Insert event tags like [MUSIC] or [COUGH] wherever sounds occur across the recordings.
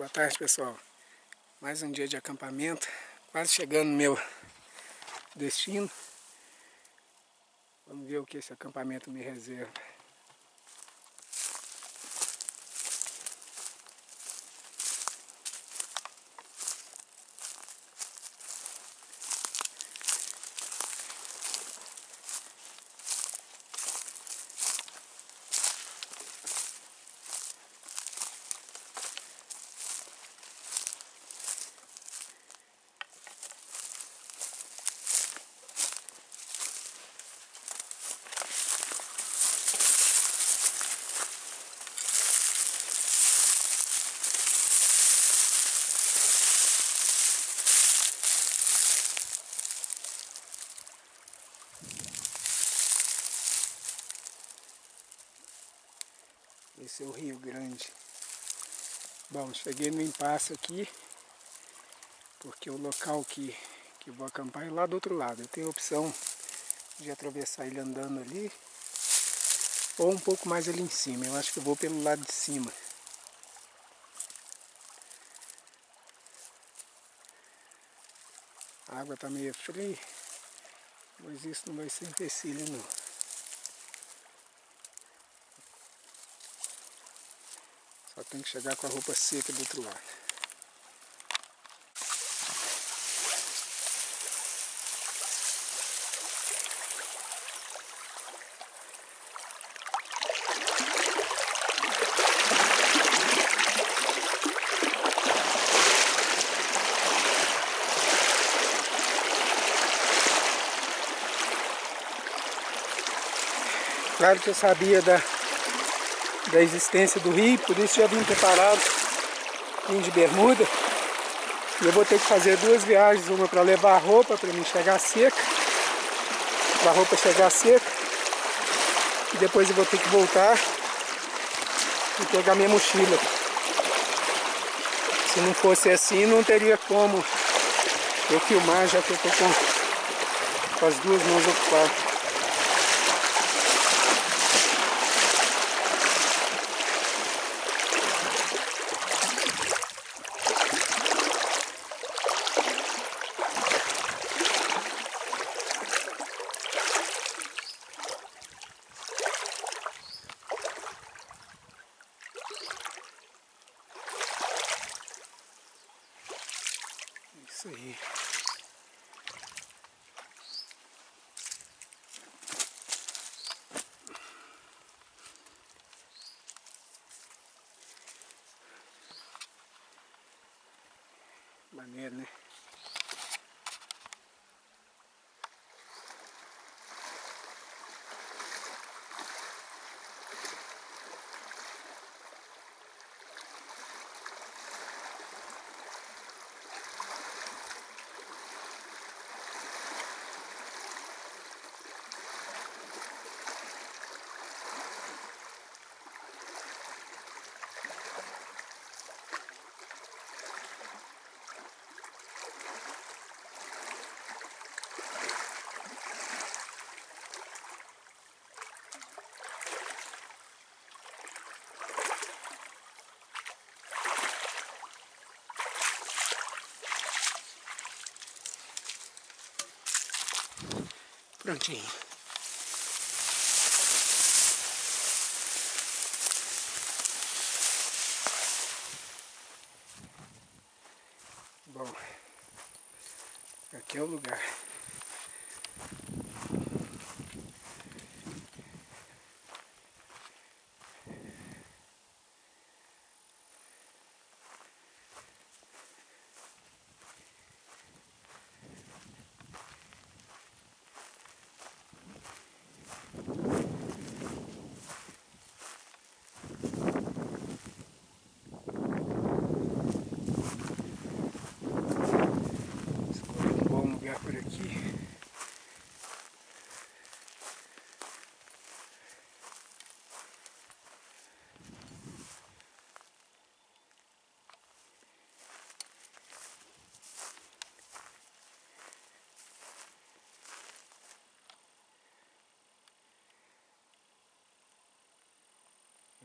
Boa tarde pessoal. Mais um dia de acampamento, quase chegando no meu destino. Vamos ver o que esse acampamento me reserva. Esse é o Rio Grande. Bom, cheguei no impasse aqui, porque o local que, que vou acampar é lá do outro lado. Eu tenho a opção de atravessar ele andando ali, ou um pouco mais ali em cima. Eu acho que eu vou pelo lado de cima. A água está meio fria, mas isso não vai ser empecilho não. Tem que chegar com a roupa seca do outro lado. Claro que eu sabia da, da existência do rio, por isso já vim preparado, vim de bermuda. E eu vou ter que fazer duas viagens, uma para levar a roupa para mim chegar seca, para a roupa chegar seca, e depois eu vou ter que voltar e pegar minha mochila. Se não fosse assim, não teria como eu filmar, já que eu estou com, com as duas mãos ocupadas. Isso aí. Maneiro, né? Prontinho. Bom, aqui é o lugar.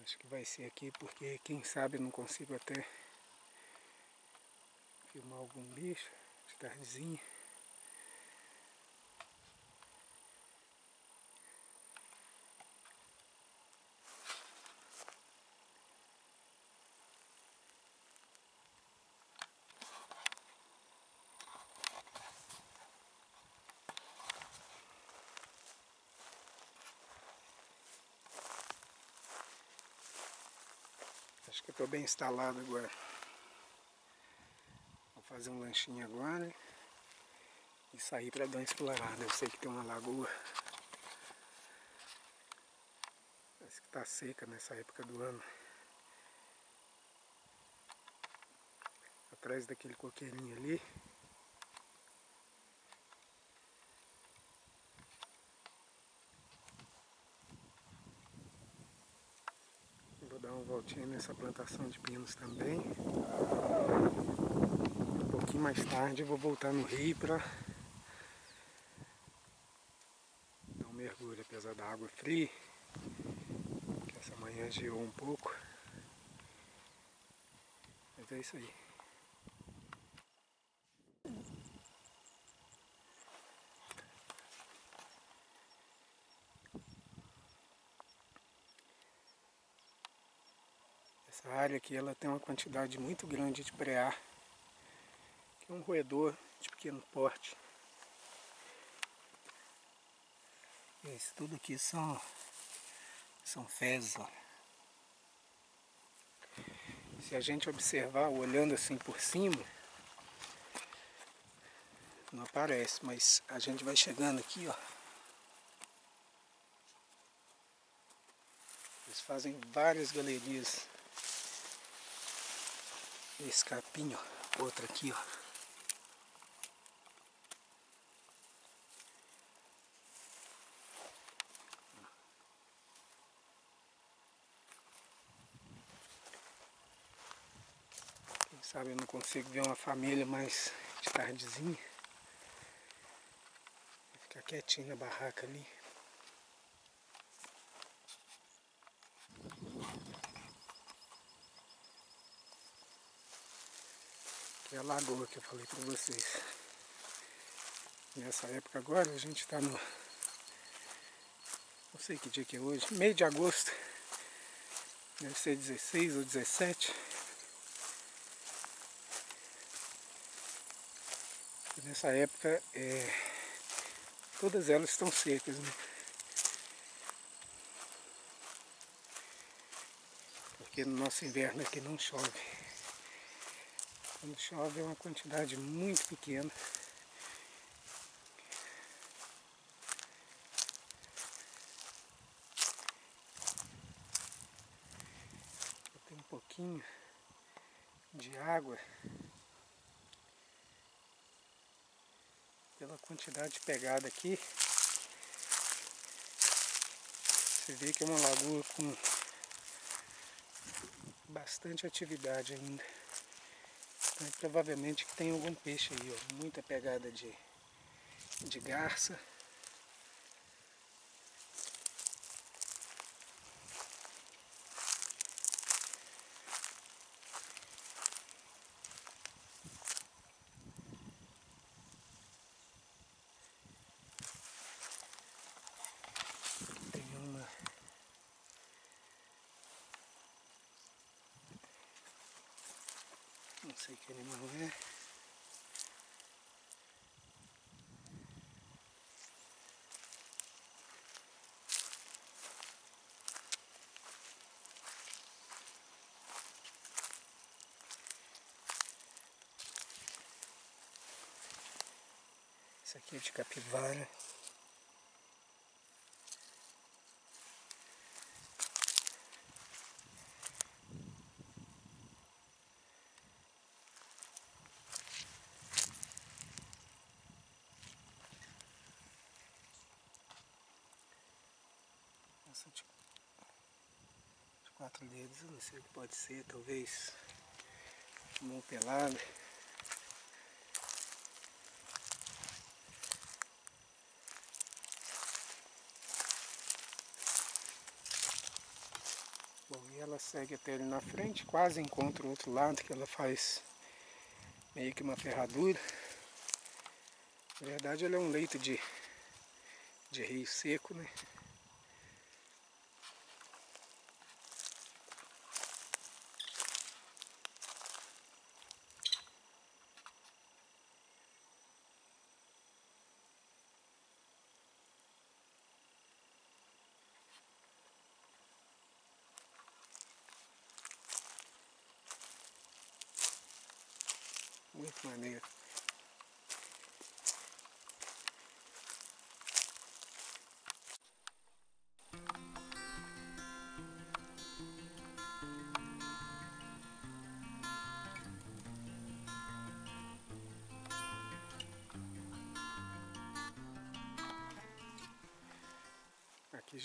Acho que vai ser aqui porque quem sabe não consigo até filmar algum bicho de tardezinha. Instalado agora. Vou fazer um lanchinho agora e sair para dar uma explorada. Eu sei que tem uma lagoa. Parece que está seca nessa época do ano. Atrás daquele coqueirinho ali. Vou dar uma voltinha nessa plantação de pinos também. Um pouquinho mais tarde eu vou voltar no rio para dar um mergulho, apesar da água fria. Que essa manhã geou um pouco. Mas é isso aí. Essa área aqui ela tem uma quantidade muito grande de preá, que é um roedor de pequeno porte. Isso tudo aqui são, são fezes, ó. Se a gente observar olhando assim por cima, não aparece, mas a gente vai chegando aqui, ó. Eles fazem várias galerias esse capim, ó. Outra aqui, ó. Quem sabe eu não consigo ver uma família mais de tardezinha. Vou ficar quietinho na barraca ali. É a lagoa que eu falei para vocês. Nessa época agora a gente está no. Não sei que dia que é hoje, meio de agosto. Deve ser 16 ou 17. E nessa época é, todas elas estão secas, né? Porque no nosso inverno aqui não chove. Quando chove é uma quantidade muito pequena. Tem um pouquinho de água pela quantidade pegada aqui. Você vê que é uma lagoa com bastante atividade ainda. Provavelmente tem algum peixe aí, ó. Muita pegada de, de garça. Não sei que animal é. Isso aqui é de capivara. Essa de, de quatro dedos, eu não sei o que pode ser, talvez mão pelada. Bom, e ela segue até ali na frente, quase encontra o outro lado que ela faz meio que uma ferradura. Na verdade ele é um leito de, de rio seco, né?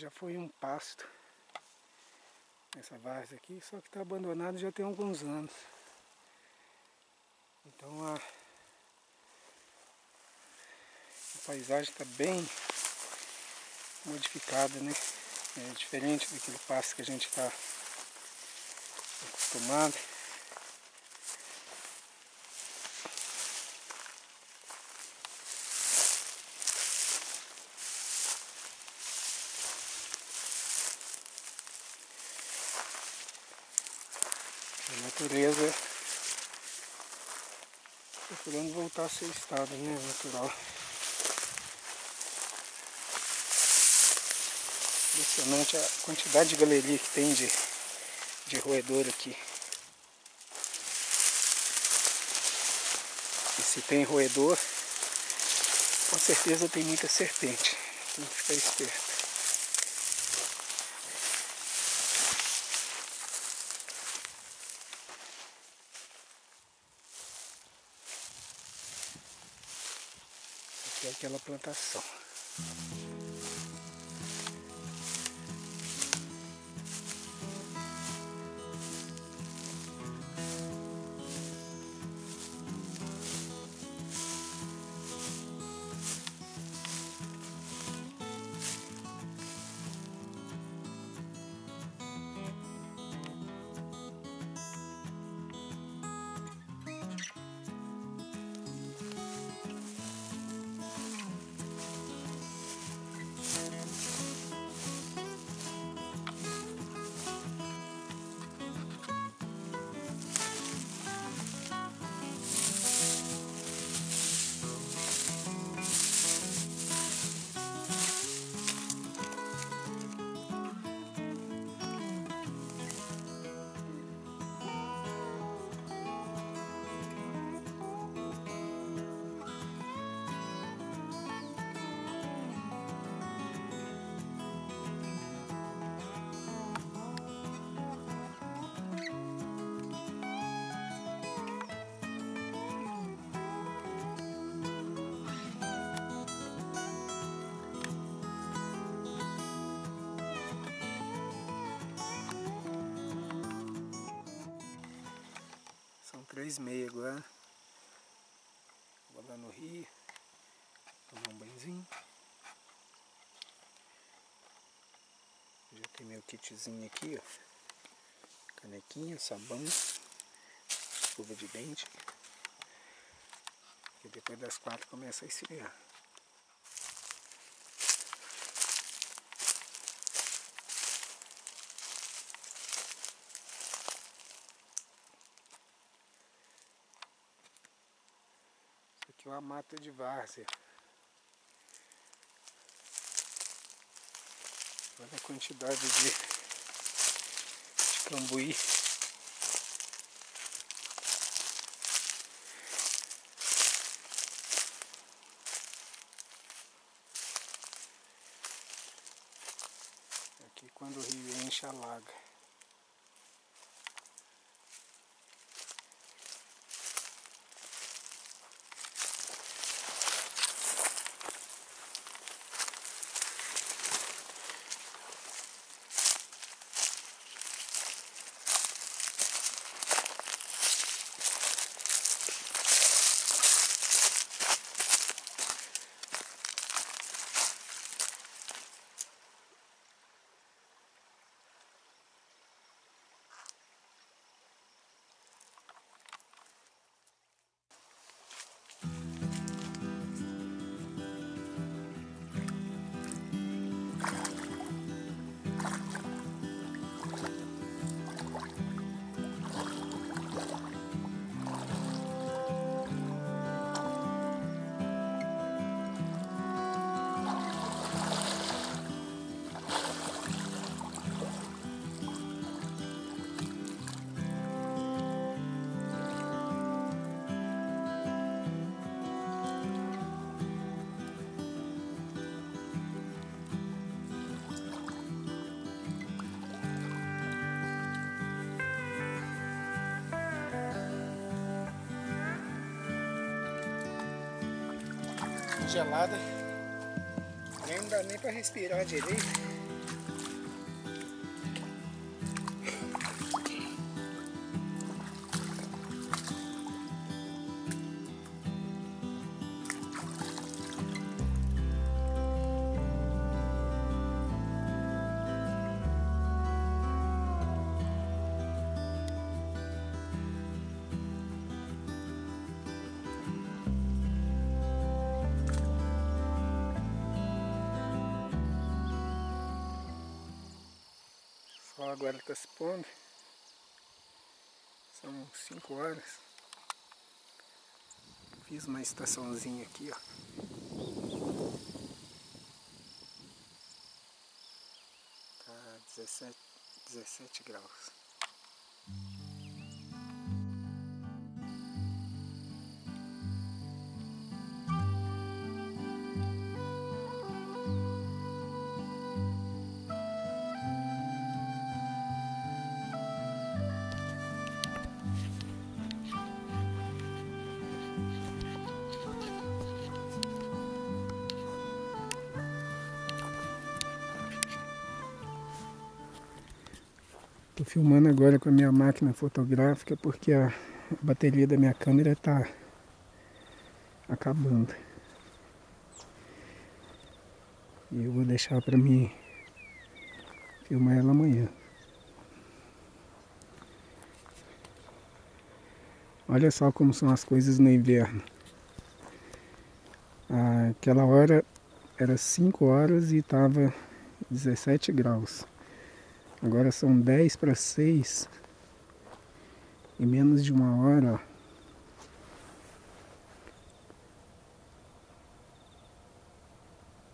Já foi um pasto. Essa várzea aqui, só que está abandonado já tem alguns anos. Então a, a paisagem está bem modificada, né? É diferente daquele pasto que a gente está acostumado. A natureza procurando voltar a seu estado né, natural. Impressionante a quantidade de galeria que tem de, de roedor aqui. E se tem roedor, com certeza tem muita serpente. Tem que ficar esperto. Aquela plantação. Meia agora. Vou lá no rio, tomar um banhozinho. Já tem meu kitzinho aqui, ó. Canequinha, sabão, escova de dente. E depois das quatro começa a esfriar. Uma mata de várzea. Olha a quantidade de, de cambuí. Aqui quando o rio enche alaga. Gelada. Nem dá nem para respirar direito. Agora está se pondo. São 5 horas. Fiz uma estaçãozinha aqui, ó. Tá 17, 17 graus. Estou filmando agora com a minha máquina fotográfica porque a bateria da minha câmera está acabando. E eu vou deixar para mim filmar ela amanhã. Olha só como são as coisas no inverno. Aquela hora era 5 horas e estava 17 graus. Agora são 10 para 6 e menos de uma hora.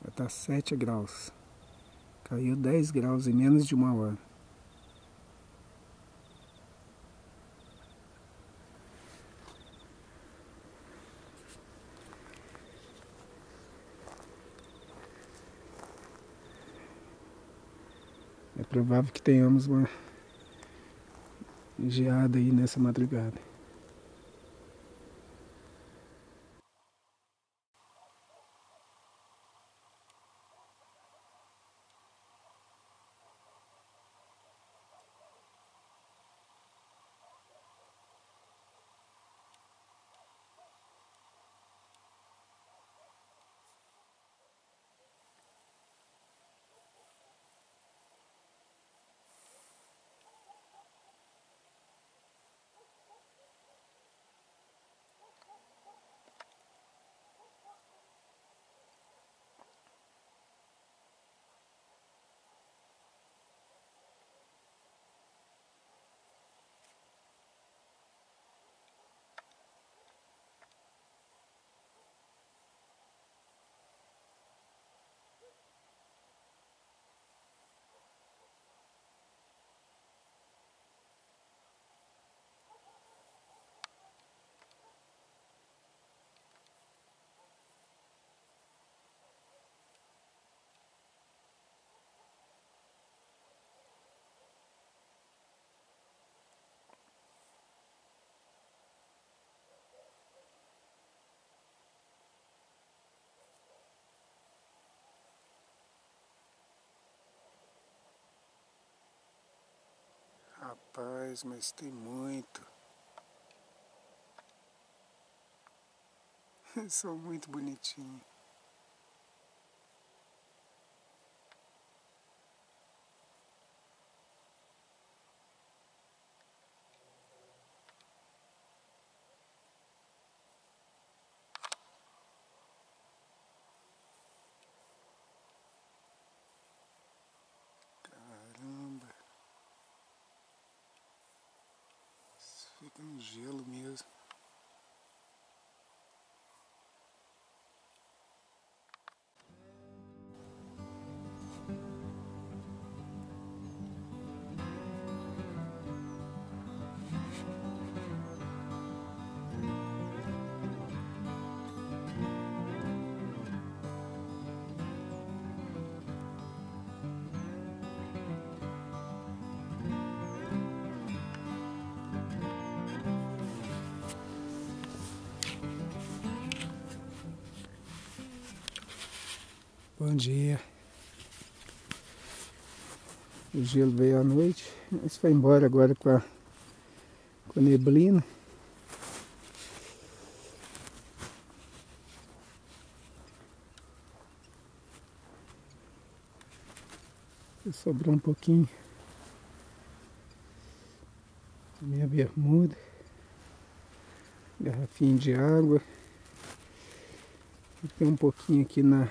Vai estar tá 7 graus. Caiu 10 graus em menos de uma hora. Provável que tenhamos uma geada aí nessa madrugada. Rapaz, mas tem muito. [LAUGHS] São muito bonitinhos. Fica no gelo mesmo. Bom dia. O gelo veio à noite, mas foi embora agora com a, com a neblina. Sobrou um pouquinho minha bermuda, garrafinha de água. E tem um pouquinho aqui na,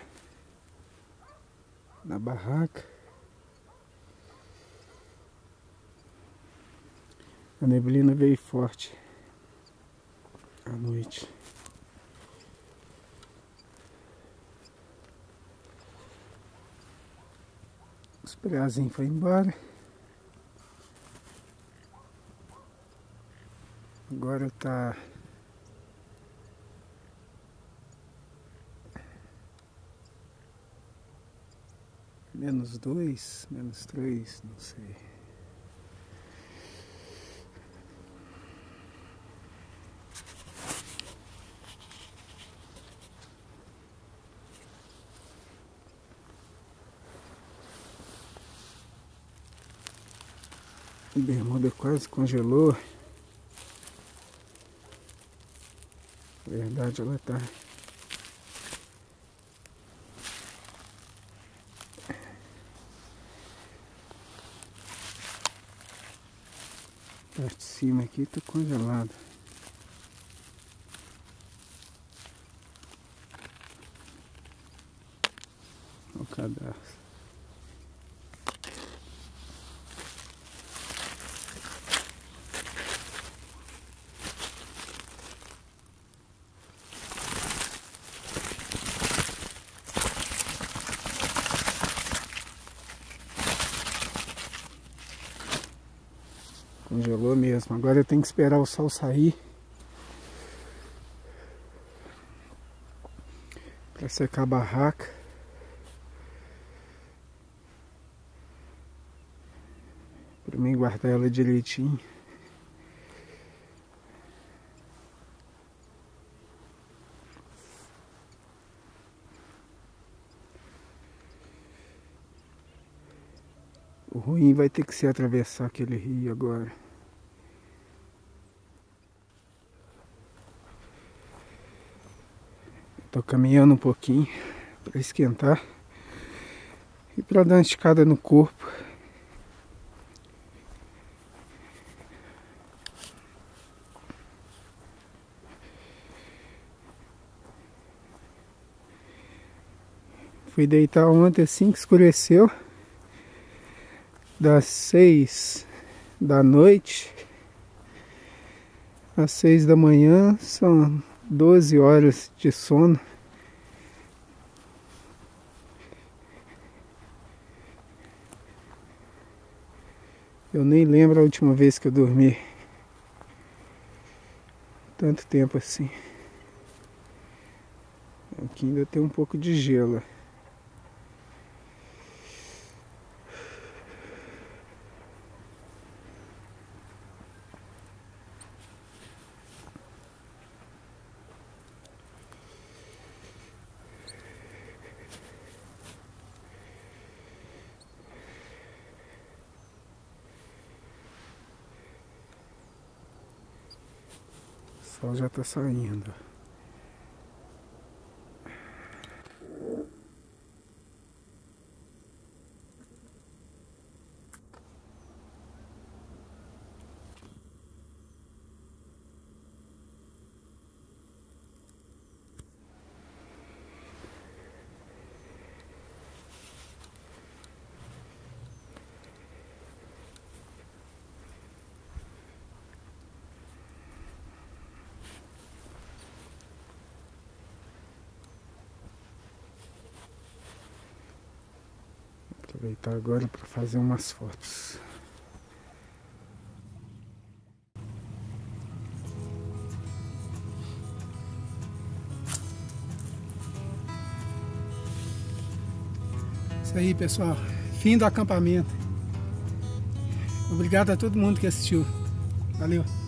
na barraca. A neblina veio forte à noite. Os preazinhos foi embora. Agora tá menos dois, menos três, não sei. Bermuda quase congelou. Na verdade ela tá parte de cima aqui tá congelado. O cadastro. Congelou mesmo. Agora eu tenho que esperar o sol sair. Para secar a barraca. Para mim guardar ela direitinho. O ruim vai ter que ser atravessar aquele rio agora. Tô caminhando um pouquinho para esquentar e para dar uma esticada no corpo. Fui deitar ontem assim que escureceu das seis da noite às seis da manhã são 12 horas de sono. Eu nem lembro a última vez que eu dormi. Tanto tempo assim. Aqui ainda tem um pouco de gelo. Sol já está saindo. Aproveitar agora para fazer umas fotos. Isso aí, pessoal. Fim do acampamento. Obrigado a todo mundo que assistiu. Valeu.